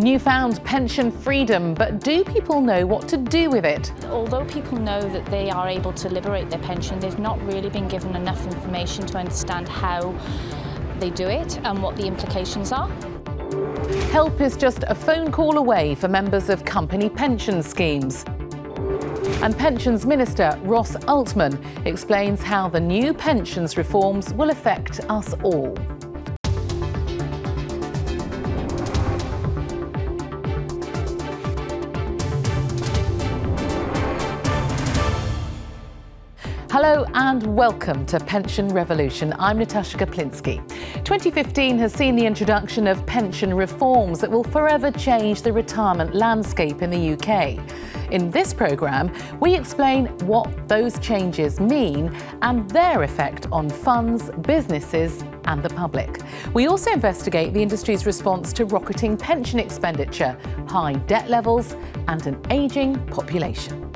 Newfound pension freedom, but do people know what to do with it? Although people know that they are able to liberate their pension, they've not really been given enough information to understand how they do it and what the implications are. Help is just a phone call away for members of company pension schemes. And Pensions Minister Ros Altmann explains how the new pensions reforms will affect us all. Hello and welcome to Pension Revolution. I'm Natasha Kaplinsky. 2015 has seen the introduction of pension reforms that will forever change the retirement landscape in the UK. In this programme, we explain what those changes mean and their effect on funds, businesses and the public. We also investigate the industry's response to rocketing pension expenditure, high debt levels and an ageing population.